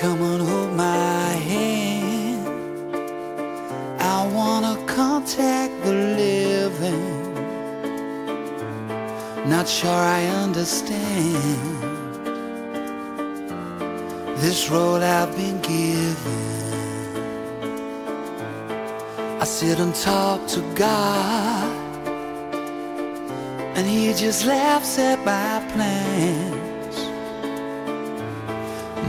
Come and hold my hand. I wanna contact the living. Not sure I understand this role I've been given. I sit and talk to God, and He just laughs at my plans.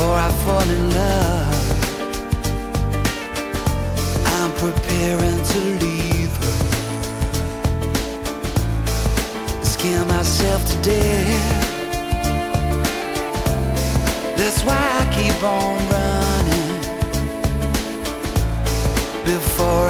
Before I fall in love, I'm preparing to leave her. Scare myself to death. That's why I keep on running before